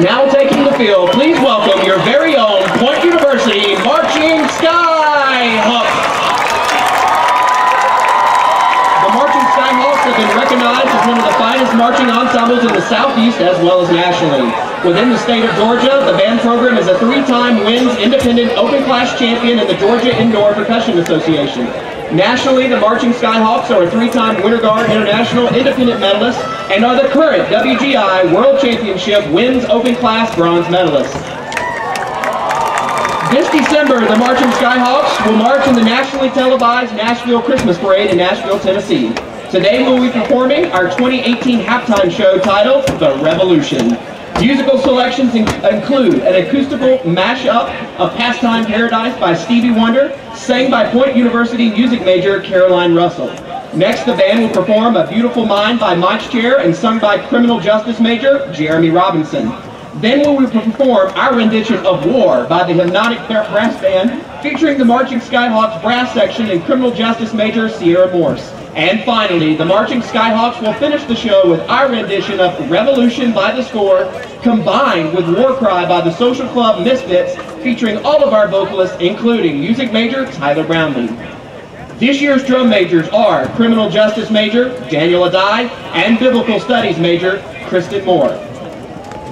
Now taking the field, please welcome your very own Point University Marching Skyhawks. The Marching Skyhawks have been recognized as one of the finest marching ensembles in the Southeast as well as nationally. Within the state of Georgia, the band program is a three-time Winds Independent Open Class champion in the Georgia Indoor Percussion Association. Nationally, the Marching Skyhawks are a three-time Winter Guard International Independent medalist and are the current WGI World Championship Winds Open Class bronze medalist. This December, the Marching Skyhawks will march in the nationally televised Nashville Christmas Parade in Nashville, Tennessee. Today we'll be performing our 2018 halftime show titled The Revolution. Musical selections in include an acoustical mashup of Pastime Paradise by Stevie Wonder, sang by Point University music major Caroline Russell. Next, the band will perform A Beautiful Mind by Mike Chair and sung by criminal justice major Jeremy Robinson. Then we will perform our rendition of War by the Hypnotic Brass Band, featuring the Marching Skyhawks brass section and criminal justice major Sierra Morse. And finally, the Marching Skyhawks will finish the show with our rendition of Revolution by the Score, combined with War Cry by the Social Club Misfits, featuring all of our vocalists, including music major Tyler Brownlee. This year's drum majors are Criminal Justice Major Daniel Adai and Biblical Studies Major Kristen Moore.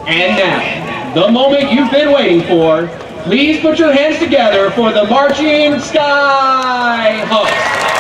And now, the moment you've been waiting for, please put your hands together for the Marching Skyhawks. handle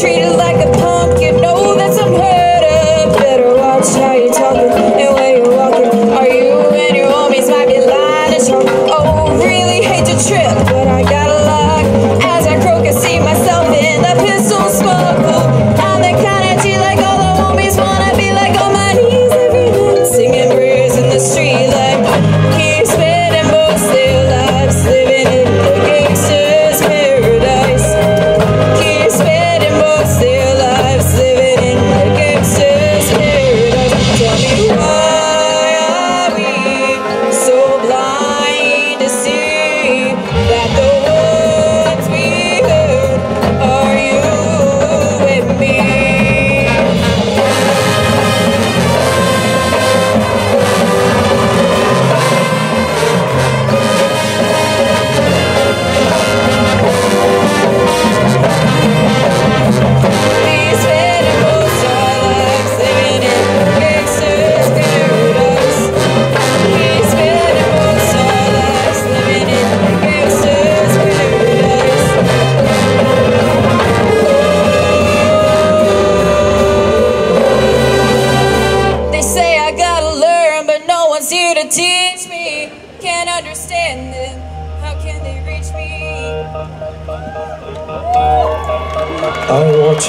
treated like a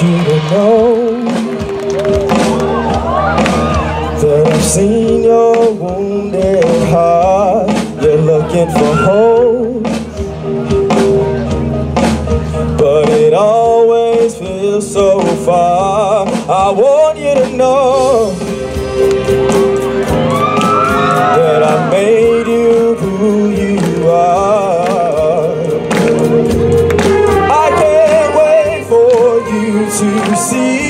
you to know That I've seen your wounded heart. You're looking for hope But it always feels so far see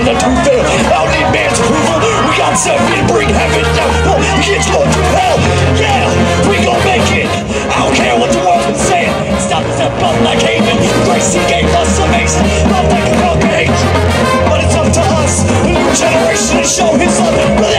I'm a fail. I don't need man's approval. We got me to bring heaven down. Well, you can't go to hell. Yeah, we gon' make it. I don't care what the world's been saying. Stop the step up like Haven. Grace he gave us amazing. Love that can conquer. But it's up to us, the new generation, to show his love. With the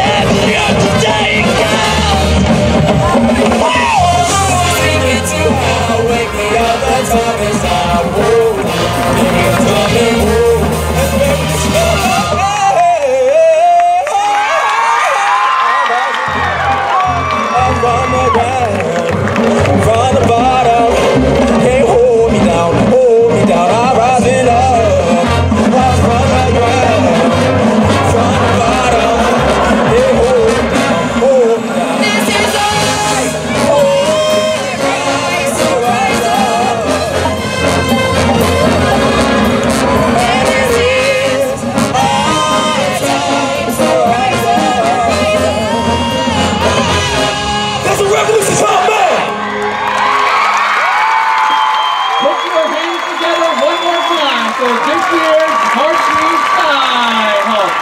year's Varsity Skyhawks.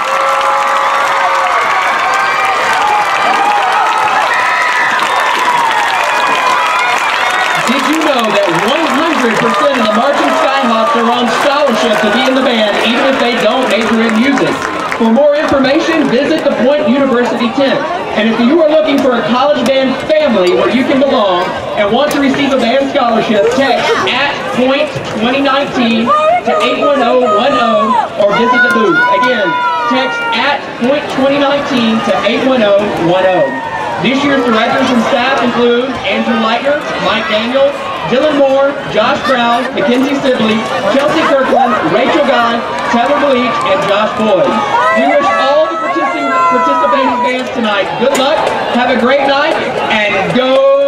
Did you know that 100% of the marching Skyhawks are on scholarship to be in the band, even if they don't major in music? For more information, visit the Point University tent. And if you are looking for a college band family where you can belong and want to receive a band scholarship, text at Point 2019 to 81010 or visit the booth. Again, text at Point 2019 to 81010. This year's directors and staff include Andrew Leitner, Mike Daniels, Dylan Moore, Josh Brown, Mackenzie Sibley, Chelsea Kirkland, Rachel Guy, Taylor Bleach, and Josh Boyd. We wish all the participating bands tonight good luck, have a great night, and go